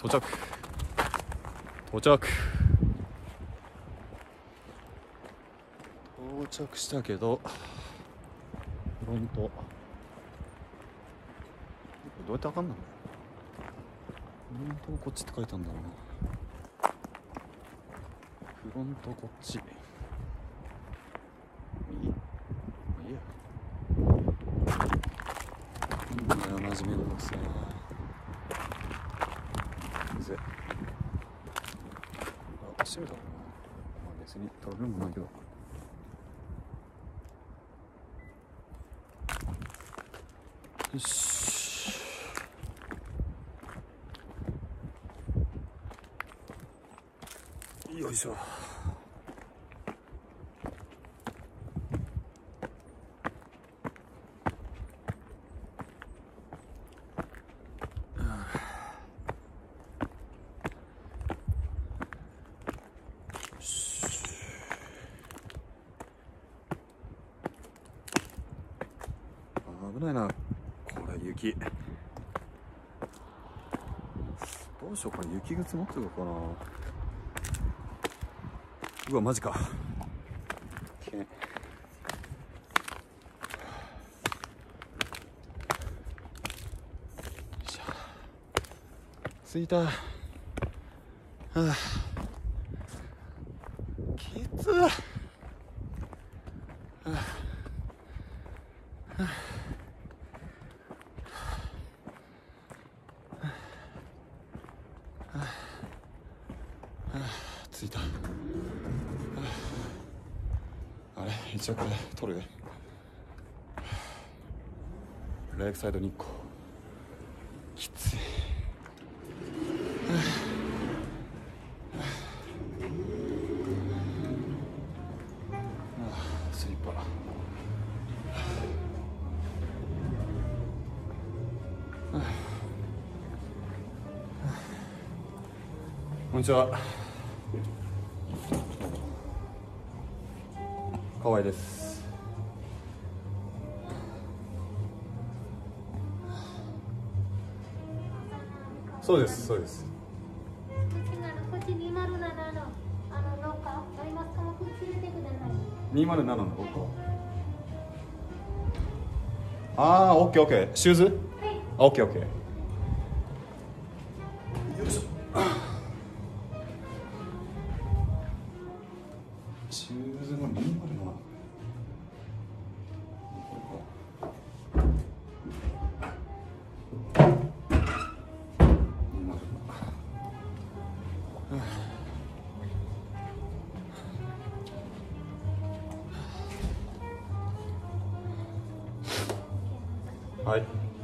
到着到着到着したけどフロントどうやって開かんのフロントこっちって書いてあるんだろうなフロントこっち右まあいいやうん真面目なのさぜあ閉めた。のかなまあ別にトラブルもないけど。よしよいしょ。危ないな。これ雪。どうしようこれ雪が積もってるかな。うわマジか。よいしょ。着いた。はあ。きつはあ。着いた。あれ一応これ取る？レイクサイド日光きつい。スリッパ。こんにちは。河合です。そうですそうです。のこっち207のあのロッカーありますか？らこっち入れてください。207のロッカーああオッケーオッケー。シューズ？はい。あオッケーオッケーシューズが207はい。